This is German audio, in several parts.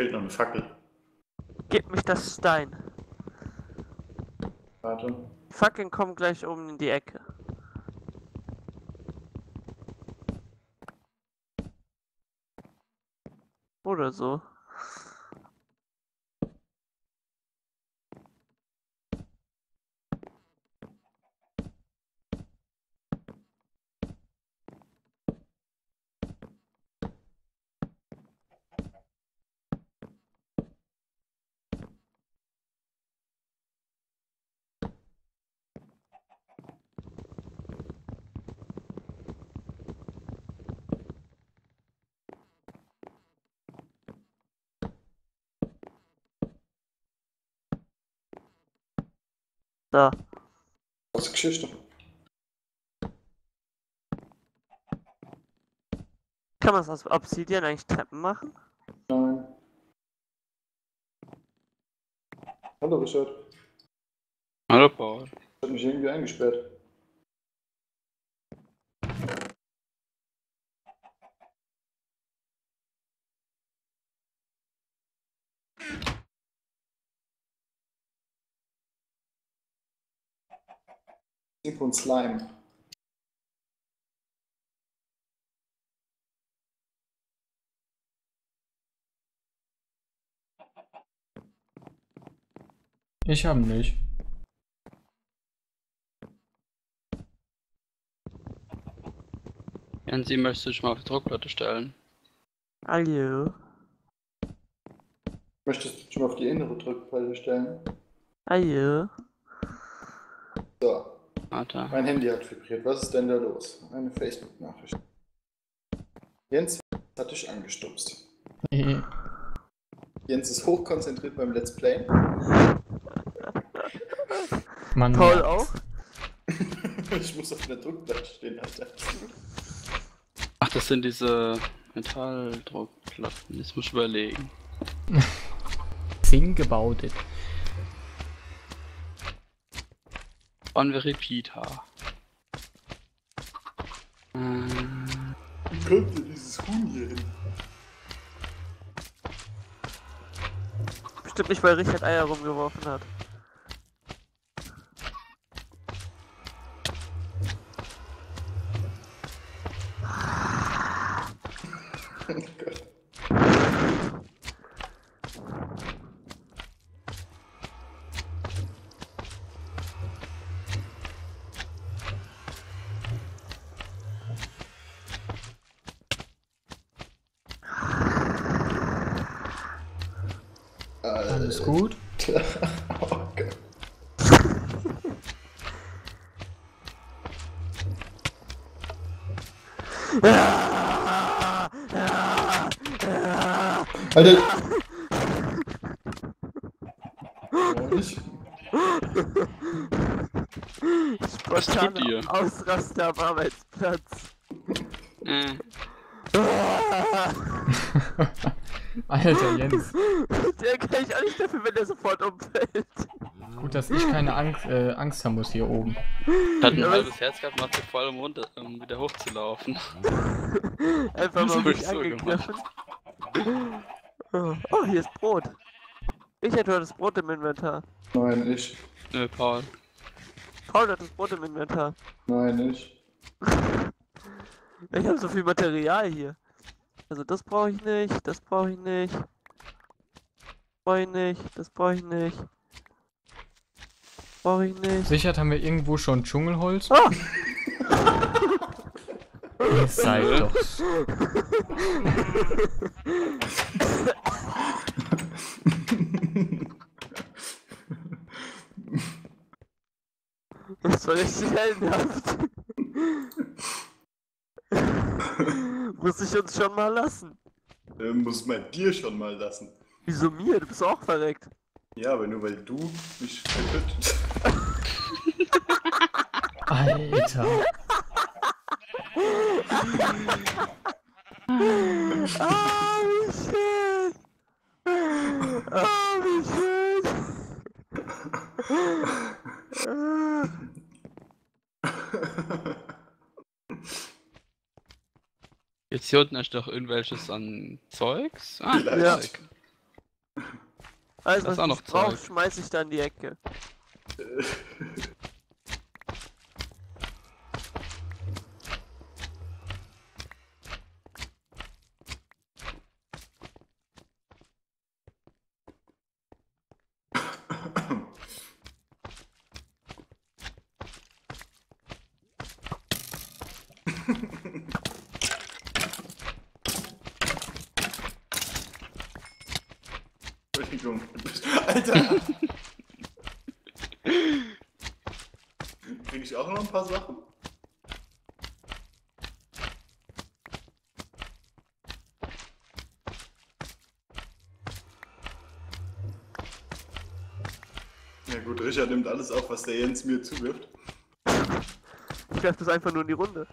Fehlt noch eine Fackel. Gib mich das Stein. Warte. Die Fackeln kommen gleich oben in die Ecke. Oder so. Da. Was ist Geschichte? Kann man aus Obsidian eigentlich Treppen machen? Nein. Hallo Richard. Hallo Paul. Ich hab mich irgendwie eingesperrt. Sink und Slime. Ich hab nicht. Jansi, möchtest du dich mal auf die Druckplatte stellen? Hallo. Möchtest du dich mal auf die innere Drückplatte stellen? Hallo. So, Warte. mein Handy hat vibriert. Was ist denn da los? Eine Facebook-Nachricht. Jens hat dich angestupst. Jens ist hochkonzentriert beim Let's Play. Mann, Paul auch? ich muss auf der Druckplatte stehen, Alter. Ach, das sind diese Metalldruckplatten. Jetzt muss ich überlegen. Think about it. On the repeater. Wie kommt denn dieses Huhn hier hin? Bestimmt nicht, weil Richard Eier rumgeworfen hat. Alles gut? Oh Gott. Alter! Oh, ich. Ihr? Ausraster am Arbeitsplatz. äh, Alter Jens. Der kann ich auch nicht dafür, wenn der sofort umfällt. Gut, dass ich keine Angst, äh, Angst haben muss hier oben. ich hatte ein halbes Herz gehabt, macht voll im Mund, um wieder hochzulaufen. Einfach mal hab mich ich so angegriffen. Oh, oh, hier ist Brot. Ich hätte das Brot im Inventar. Nein, ich. Nö, Paul. Paul hat das Brot im Inventar. Nein, ich. Ich habe so viel Material hier. Also das brauche ich nicht, das brauche ich nicht. Brauche ich nicht, das brauche ich nicht. Brauche ich nicht. Sichert haben wir irgendwo schon Dschungelholz? Ah! Ihr seid Nö. doch. Das war richtig heldenhaft. Muss ich uns schon mal lassen. Äh, muss man dir schon mal lassen. Wieso mir? Du bist auch verreckt. Ja, aber nur weil du mich vertötet. Alter. Ah, wie schön! Ah, wie schön! Ist hier unten ist doch irgendwelches an Zeugs? Ah, ja. Zeug. Alles, das was ist auch noch drauf, Zeug. schmeiß ich da in die Ecke. Alter! Krieg ich auch noch ein paar Sachen? Ja gut, Richard nimmt alles auf, was der Jens mir zuwirft. Ich werf das einfach nur in die Runde.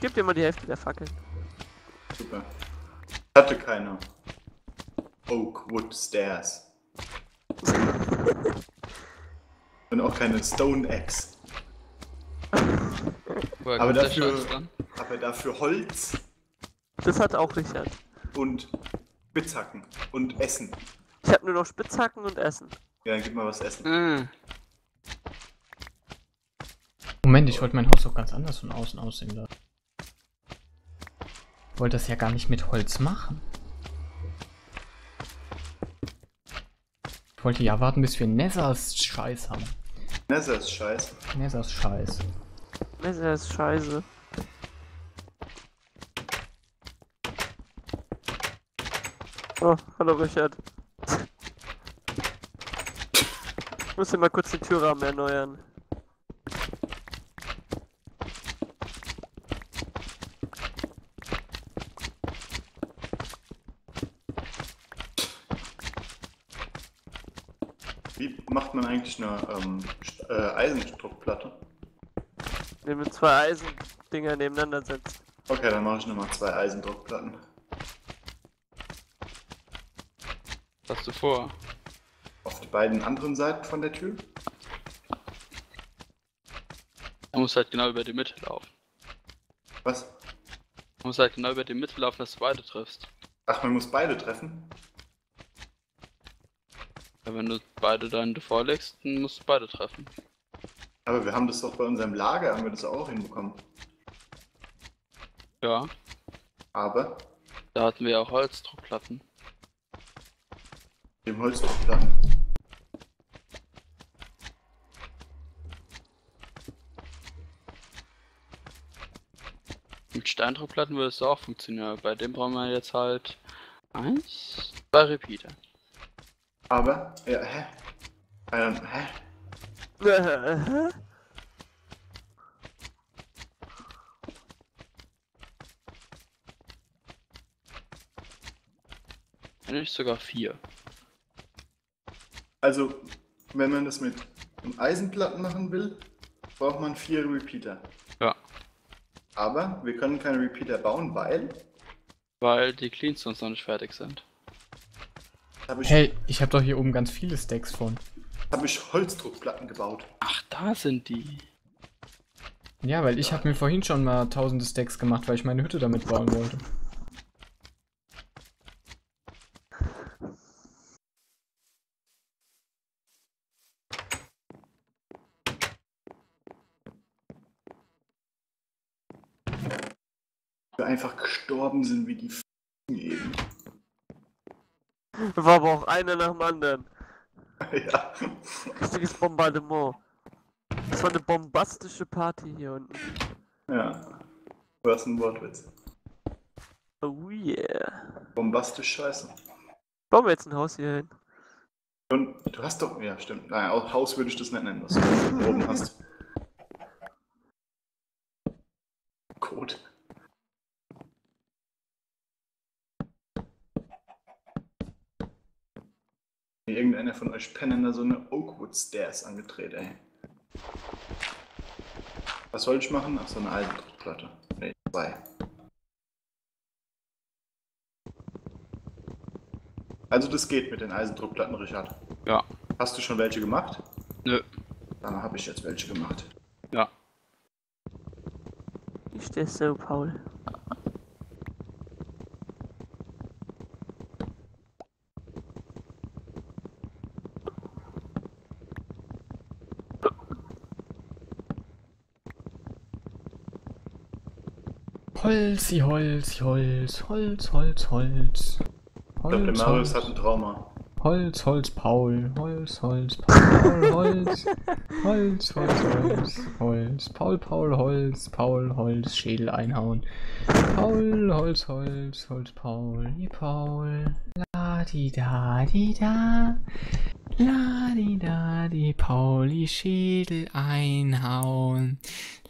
Gib dir mal die Hälfte der Fackeln. Super. Hatte Oakwood Stairs. Und auch keine Stone Axe. Woher Aber dafür-? Aber dafür Holz Das hat auch Richard. und Spitzhacken und Essen. Ich hab nur noch Spitzhacken und Essen. Ja, dann gib mal was essen. Ah, Moment, ich wollte mein Haus doch ganz anders von außen aussehen lassen. Ich wollte das ja gar nicht mit Holz machen. Ich wollte ja warten, bis wir Nessers Scheiß haben. Nether ist scheiße. Nessers Scheiß. Messer ist scheiße. Oh, hallo Richard. Ich muss hier mal kurz den Türrahmen erneuern. Wie macht man eigentlich eine ähm, äh, Eisendruckplatte? Den mit zwei Eisendinger nebeneinander setzt. Okay, dann mache ich nochmal zwei Eisendruckplatten. was hast du vor? Auf die beiden anderen Seiten von der Tür? Du musst halt genau über die Mitte laufen. Was? Du musst halt genau über die Mitte laufen, dass du beide triffst. Ach, man muss beide treffen? Ja, wenn du beide dann vorlegst, dann musst du beide treffen. Aber wir haben das doch bei unserem Lager, haben wir das auch hinbekommen. Ja, Aber da hatten wir auch Holzdruckplatten. dem Holzdruckplatten. Mit Steindruckplatten würde es auch funktionieren. Bei dem brauchen wir jetzt halt eins, zwei Repeater. Aber, ja, hä? Ähm, hä? Äh, nicht sogar vier. Also, wenn man das mit einem Eisenplatten machen will, braucht man vier Repeater. Ja. Aber wir können keine Repeater bauen, weil Weil die Cleanstones noch nicht fertig sind. Habe ich, Hey, ich habe doch hier oben ganz viele Stacks von. hab ich Holzdruckplatten gebaut. Ach, da sind die. Ja, weil ich habe mir vorhin schon mal tausende Stacks gemacht, weil ich meine Hütte damit bauen wollte. Wir einfach gestorben sind wie die F eben. War aber auch einer nach dem anderen. ja. Richtiges Bombardement. Das war eine bombastische Party hier unten. Ja. Du hast einen Wortwitz. Oh yeah. Bombastisch scheiße. Bauen wir jetzt ein Haus hier hin. Und du hast doch. Ja, stimmt. Auch Haus würde ich das nicht nennen, was du oben hast. Wie Irgendeiner von euch Pennen da so eine Oakwood Stairs angedreht, ey. Was soll ich machen? Ach, so eine alte Druckplatte. Nee, zwei. Also das geht mit den Eisendruckplatten, Richard. Ja. Hast du schon welche gemacht? Nö. Dann habe ich jetzt welche gemacht. Ja. Ich stehe so, Paul. Holz, Holz, Holz, Holz, Holz, Holz. Ich glaube, der Marius hat ein Trauma. Holz, Holz, Paul, Holz, Holz, Paul, Holz, Holz, Holz, Holz, Holz, Paul, Paul, Holz, Paul, Holz, Schädel einhauen. Paul, Holz, Holz, Holz, Paul, die Paul, la di da di da, la di da di Pauli, Schädel einhauen.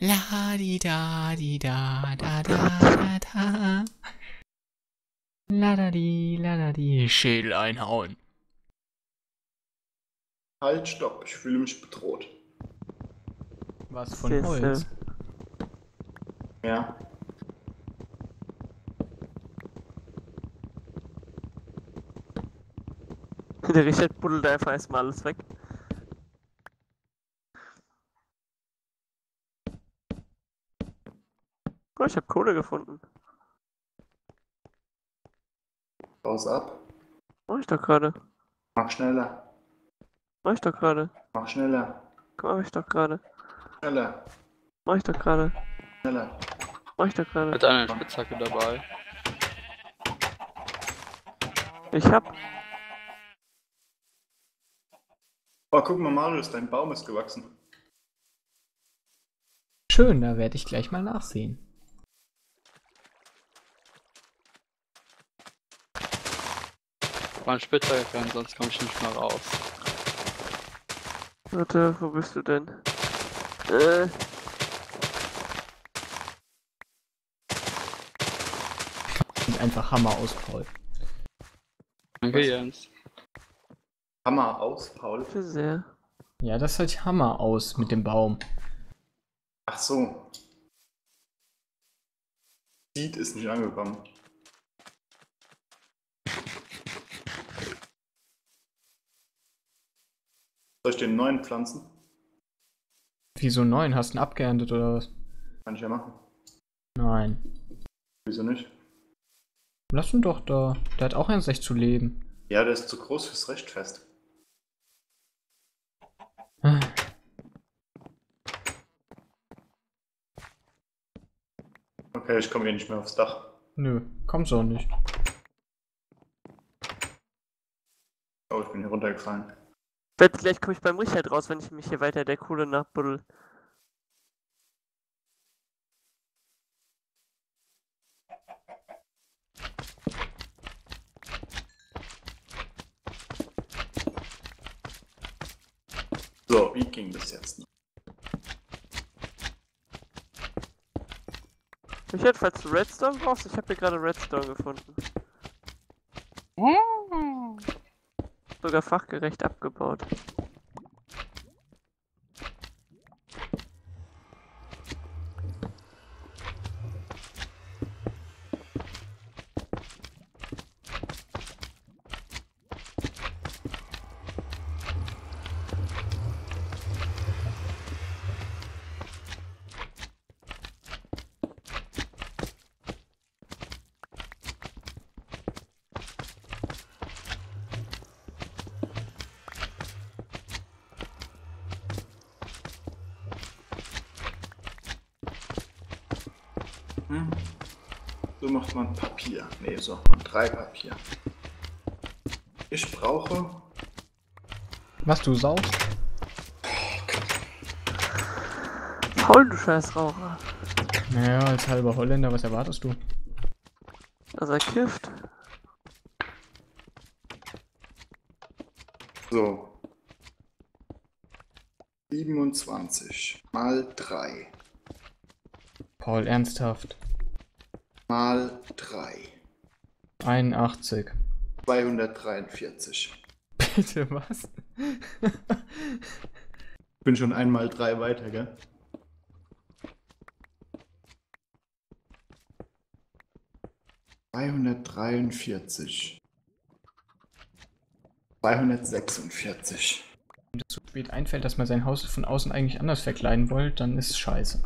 La di da di da da da da da. La da di, la da di, Schädel einhauen. Halt, stopp, ich fühle mich bedroht. Was von. Holz? Ja. Der Richard buddelt einfach erstmal alles weg. Oh, ich habe Kohle gefunden. Raus ab. Mach ich doch gerade. Mach schneller. Mach ich doch gerade. Mach schneller. Mach ich doch gerade. Schneller. Mach ich doch gerade. Schneller. Mach ich doch gerade. Hat einer eine Spitzhacke dabei? Ich hab. Oh, guck mal, Marius, dein Baum ist gewachsen. Schön, da werde ich gleich mal nachsehen. War ein Spitzhacke sonst komme ich nicht mehr raus. Warte, wo bist du denn? Äh, Sieht einfach Hammer aus, Paul. Danke, Was? Jens. Hammer aus, Paul. bitte sehr. Ja, das sieht Hammer aus mit dem Baum. Ach so. Seed ist nicht angekommen. Soll ich den neuen pflanzen? Wieso neun? Hast du ihn abgeerntet oder was? Kann ich ja machen. Nein. Wieso nicht? Lass ihn doch da. Der hat auch ein Recht zu leben. Ja, der ist zu groß fürs Rechtfest. Ah, Okay, ich komme eh nicht mehr aufs Dach. Nö, kommst auch nicht. Oh, ich bin hier runtergefallen. Wette, gleich komme ich beim Richard raus, wenn ich mich hier weiter der Kohle nachbuddel. So, wie ging das jetzt? Richard, falls du Redstone brauchst, ich habe hier gerade Redstone gefunden. Sogar fachgerecht abgebaut. So macht man Papier. Nee, so macht man drei Papier. Ich brauche. Was du saust? Paul, du Scheißraucher. Naja, als halber Holländer, was erwartest du? Dass er kifft. So. 27 mal 3 Paul, ernsthaft. Mal 3. 81. 243. Bitte, was? Bin schon einmal 3 weiter, gell? Zweihundertdreiundvierzig. Zweihundertsechsundvierzig. Wenn es zu spät einfällt, dass man sein Haus von außen eigentlich anders verkleiden wollte, dann ist es scheiße.